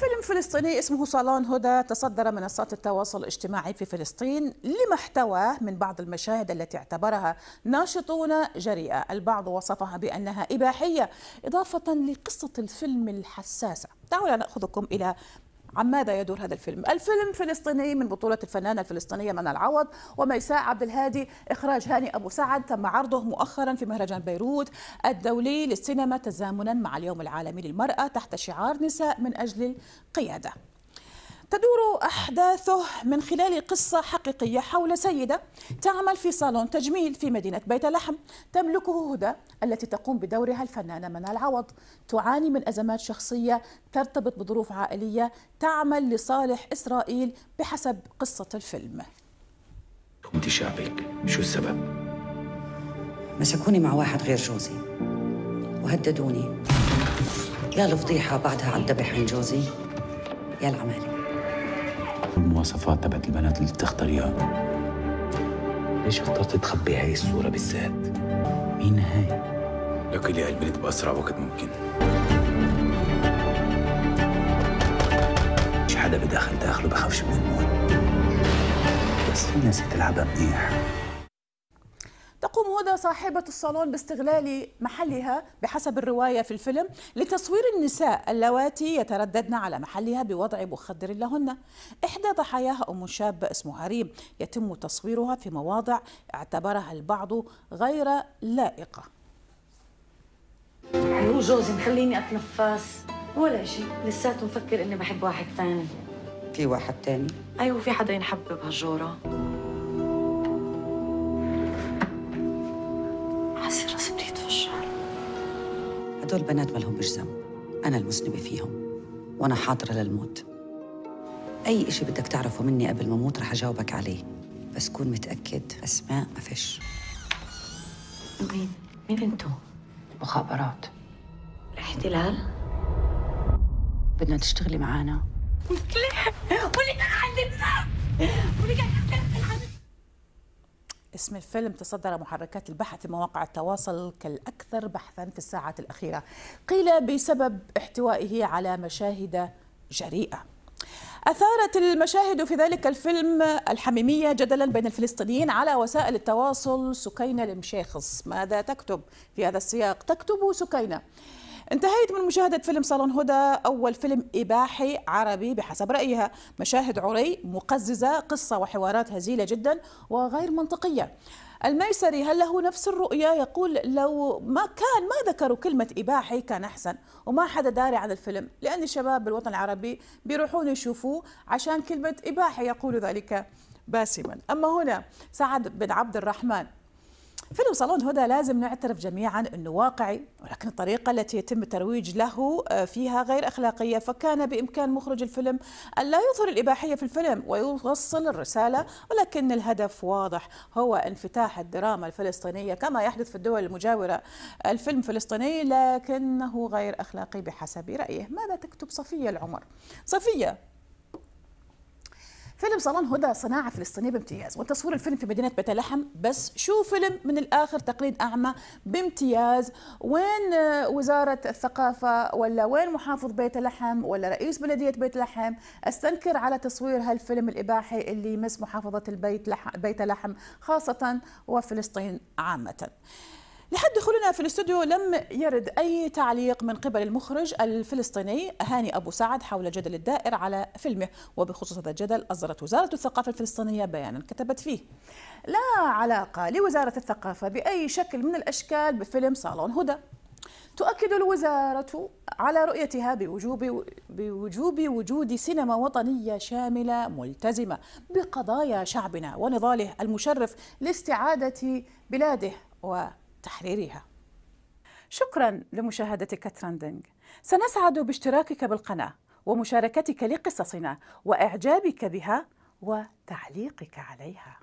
فيلم فلسطيني اسمه صالون هدى تصدر منصات التواصل الاجتماعي في فلسطين لما احتواه من بعض المشاهد التي اعتبرها ناشطون جريئة. البعض وصفها بأنها إباحية إضافة لقصة الفيلم الحساسة. دعونا نأخذكم إلى عن ماذا يدور هذا الفيلم؟ الفيلم فلسطيني من بطولة الفنانة الفلسطينية منى العوض وميساء عبد الهادي إخراج هاني أبو سعد تم عرضه مؤخرا في مهرجان بيروت الدولي للسينما تزامنا مع اليوم العالمي للمرأة تحت شعار نساء من أجل القيادة تدور أحداثه من خلال قصة حقيقية حول سيدة تعمل في صالون تجميل في مدينة بيت لحم تملكه هدى التي تقوم بدورها الفنانة منى العوض. تعاني من أزمات شخصية ترتبط بظروف عائلية تعمل لصالح إسرائيل بحسب قصة الفيلم. انت شعبك شو السبب؟ مسكوني مع واحد غير جوزي. وهددوني. يا الفضيحة بعدها على الذبح عن جوزي. يا العمالة المواصفات تبعت البنات اللي بتختاريها ليش اخترت تخبي هاي الصورة بالذات؟ مين هاي؟ لك لي البنت بأسرع وقت ممكن مش حدا بداخل داخله بخافش من الموت بس في ناس تلعبها منيح تقوم هدى صاحبة الصالون باستغلال محلها بحسب الرواية في الفيلم لتصوير النساء اللواتي يترددن على محلها بوضع مخدر لهن. إحدى ضحاياها أم شابة اسمها ريم يتم تصويرها في مواضع اعتبرها البعض غير لائقة. يعني جوزي مخليني أتنفس. ولا شيء لساته مفكر إني بحب واحد ثاني. في واحد تاني؟ أيوه في حدا ينحب بهالجورة. حاسة راسي بده يتفجر هدول بنات ما لهمش ذنب أنا المذنبة فيهم. وأنا حاضرة للموت. أي إشي بدك تعرفه مني قبل ما أموت رح أجاوبك عليه. بس كون متأكد أسماء ما فيش. مين مين أنتو؟ مخابرات. الاحتلال؟ بدنا تشتغلي عندي الذنب واللي كان عندي اسم الفيلم تصدر محركات البحث في مواقع التواصل كالأكثر بحثا في الساعات الأخيرة. قيل بسبب احتوائه على مشاهد جريئة. أثارت المشاهد في ذلك الفيلم الحميمية جدلا بين الفلسطينيين على وسائل التواصل سكينة المشيخص ماذا تكتب في هذا السياق؟ تكتب سكينة. انتهيت من مشاهدة فيلم صالون هدى أول فيلم إباحي عربي بحسب رأيها. مشاهد عري مقززة قصة وحوارات هزيلة جدا وغير منطقية. الميسري هل له نفس الرؤية؟ يقول لو ما كان ما ذكروا كلمة إباحي كان أحسن. وما حدا داري عن الفيلم لأن الشباب بالوطن العربي بيروحون يشوفوه عشان كلمة إباحي يقول ذلك باسما. أما هنا سعد بن عبد الرحمن. فيلم صالون هدى لازم نعترف جميعا إنه واقعي ولكن الطريقة التي يتم الترويج له فيها غير أخلاقية. فكان بإمكان مخرج الفيلم أن لا يظهر الإباحية في الفيلم ويوصل الرسالة ولكن الهدف واضح هو انفتاح الدراما الفلسطينية كما يحدث في الدول المجاورة الفيلم فلسطيني لكنه غير أخلاقي بحسب رأيه. ماذا تكتب صفية العمر؟ صفية فيلم صالون هدى صناعة فلسطينية بامتياز وتصوير الفيلم في مدينة بيت لحم بس شو فيلم من الآخر تقليد أعمى بامتياز؟ وين وزارة الثقافة ولا وين محافظ بيت لحم ولا رئيس بلدية بيت لحم؟ أستنكر على تصوير هالفيلم الإباحي اللي يمس محافظة البيت لحم بيت لحم خاصة وفلسطين عامة. لحد دخولنا في الاستوديو لم يرد أي تعليق من قبل المخرج الفلسطيني هاني أبو سعد حول جدل الدائر على فيلمه وبخصوص هذا الجدل أصدرت وزارة الثقافة الفلسطينية بيانا كتبت فيه لا علاقة لوزارة الثقافة بأي شكل من الأشكال بفيلم صالون هدى. تؤكد الوزارة على رؤيتها بوجوب بوجوب وجود سينما وطنية شاملة ملتزمة بقضايا شعبنا ونضاله المشرف لاستعادة بلاده و تحريرها شكرا لمشاهدتك ترندنج سنسعد باشتراكك بالقناة ومشاركتك لقصصنا وإعجابك بها وتعليقك عليها.